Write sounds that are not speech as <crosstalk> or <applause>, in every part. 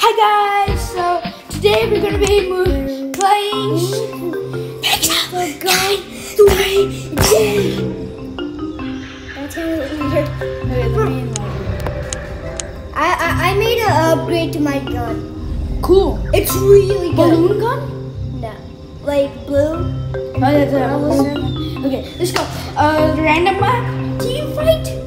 Hi guys. So today we're gonna be playing. Pizza. Nine, three, two. That's how it weird. Okay, let me I, I I made an upgrade to my gun. Cool. It's really good. Balloon gun? No, like blue. Oh, that's a. Okay, let's go. Uh, random map. Team fight.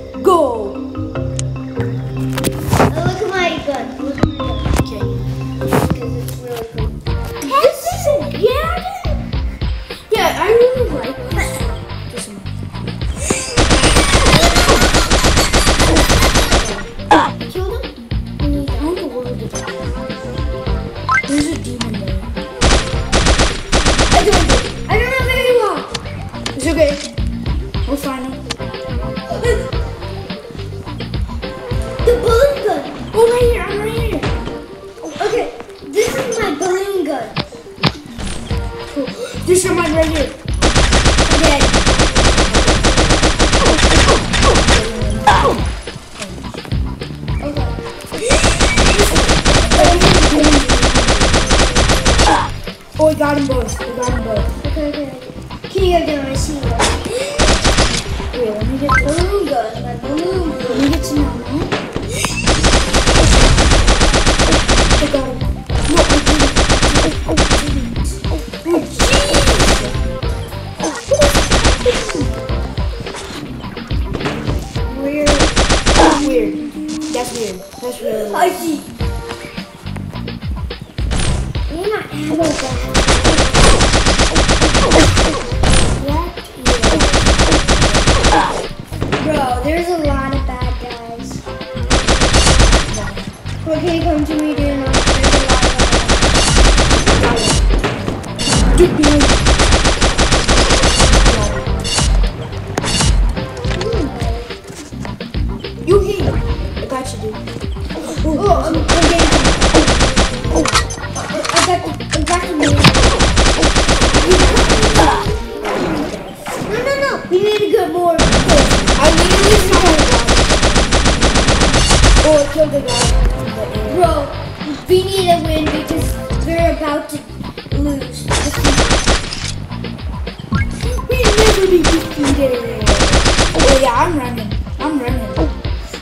I don't we got them both. We got them both. Okay, okay. Can you go down my shield? Wait, let me get Balloon gun. My balloon gun. To me, bad guys. Behind you. You hit. I got you, dude. Oh, I'm, I'm getting Oh, I, got, I got man. No, no, no. We need to get more. I literally saw him. Oh, I killed the guy. Bro, we need to win because we're about to lose. We never be defeated. Oh yeah, I'm running. I'm running. Oh.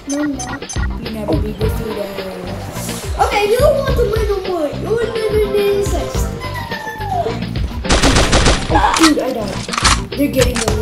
No, no. We never be defeated. Okay, you don't want to win no more. You're never the insects. Oh, dude, I died. They're getting the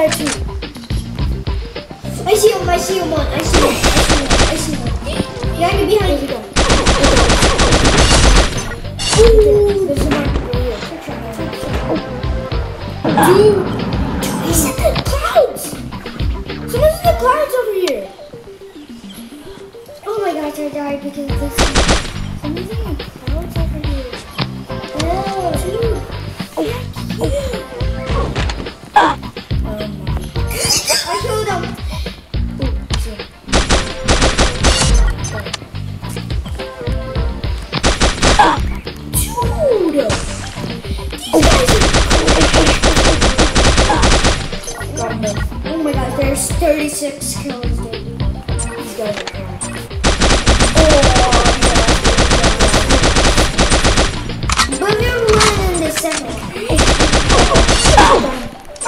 I too. I see him, I see him one, I see him, I see him, I see him. Behind you, behind you. Ooh, there's right here. Dude, he's in the clouds. Someone's in the clouds over here. Oh my gosh, I died because this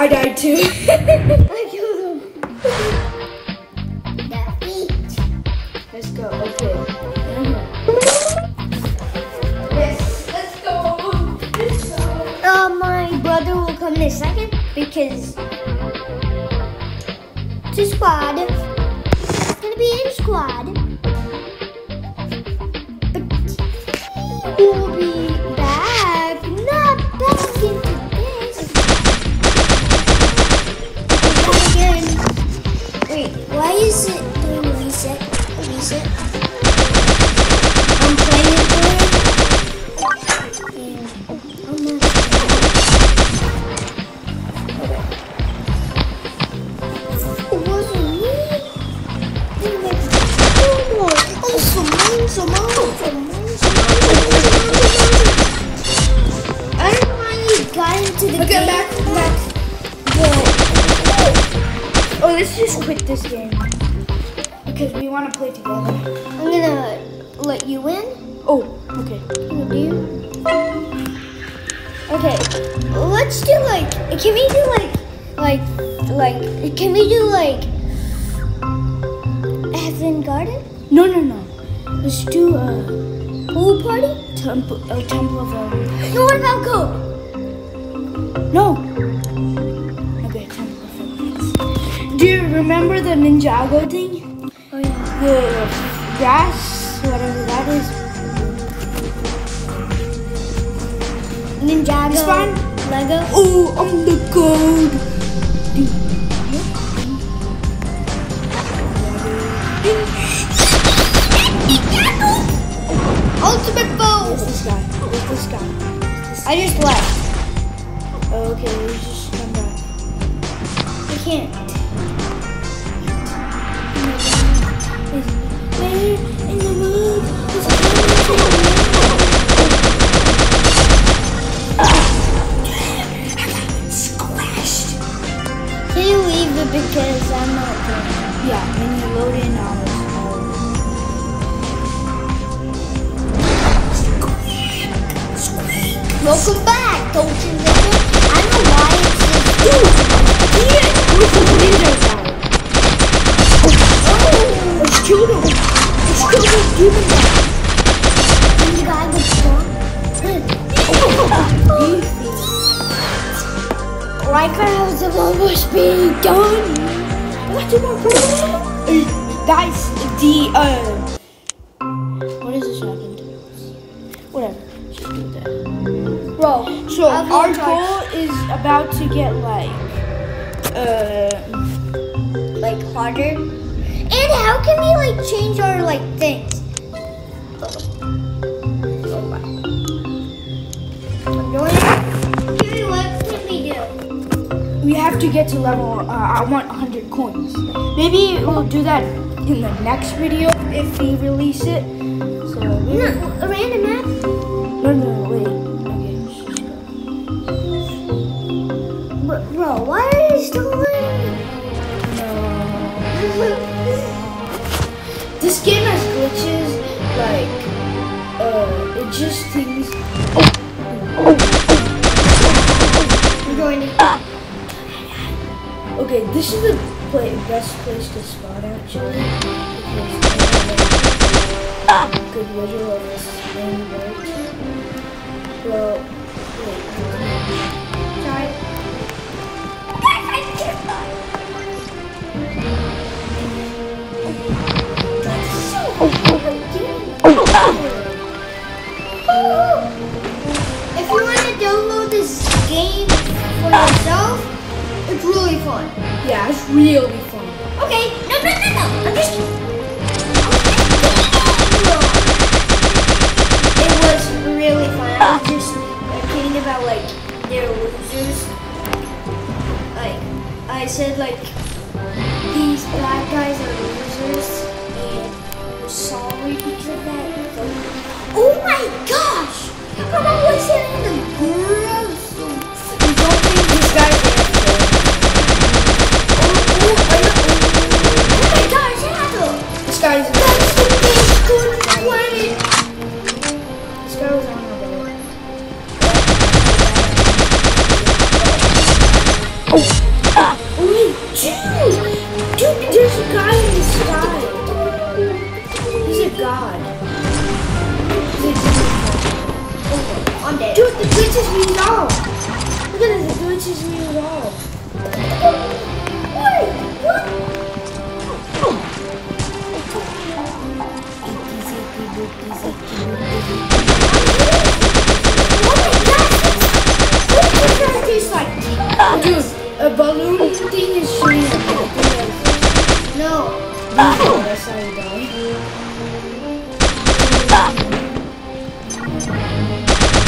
I died too. <laughs> I killed him. Let's go. Okay. Yes, let's go. Let's go. Uh, my brother will come in a second because it's a squad. It's gonna be in squad. But he will be we want to play together. I'm gonna let you in. Oh, okay. Okay, let's do like. Can we do like, like, like? Can we do like? Heaven Garden No, no, no. Let's do a pool party? temple, a temple of um, No, what about go? No. Okay, temple of Do you remember the Ninjago thing? The grass, whatever that is. Ninjago. It's fine. Lego. Oh, I'm the gold. Ultimate bow. Where's this guy? Where's this guy? I just left. Okay, let's just come back. I can't. Can you leave it because I'm not there? Yeah, when you load in Welcome back, don't you done. What am I doing? Guys, the uh, what is this happened? Whatever, just do that. Bro, So our goal is about to get like, uh, like harder. And how can we like change our like things? We have to get to level. Uh, I want 100 coins. Maybe we'll do that in the next video if we release it. So maybe, No, a random map? no, no, no, wait. Okay, let's just go. But bro, why are you still playing? This game has glitches, like, uh, it just things. I'm joining. Okay, this is the play, best place to spawn actually. Because I have a good visual of this thing works. Well, really fun. Yeah, it's really fun. Okay, no, no, no, no. I'm just. Dead. Dude, the glitch is resolved. Look at this, the glitch is resolved. Wait, what? Dude, a balloon thing is shooting no.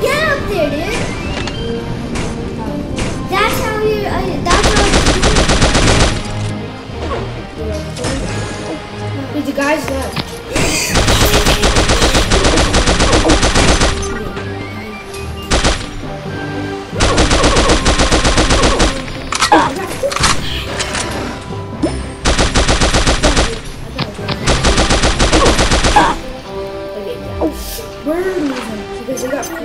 get up there, dude.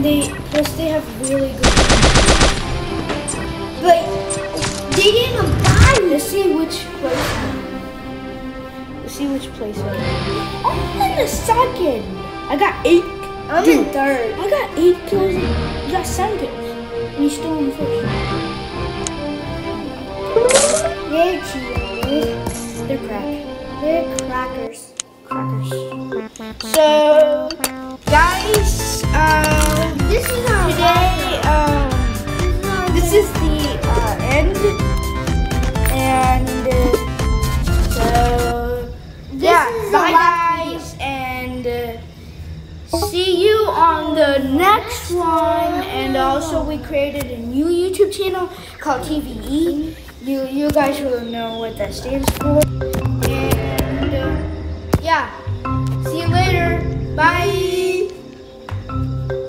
And they, plus they have really good. But they didn't buy Let's see which place. Let's see which place. I'm in the second. I got eight. I'm Dude, in third. I got eight kills. You got seven kills. And you still in first. They're cheating. They're crack. They're crackers. Crackers. So, guys, um, This is today, um, this is the uh, end. And uh, so, yeah, is bye guys, and uh, see you on the next one. And also, we created a new YouTube channel called TVE. You you guys will know what that stands for. And uh, yeah, see you later. Bye.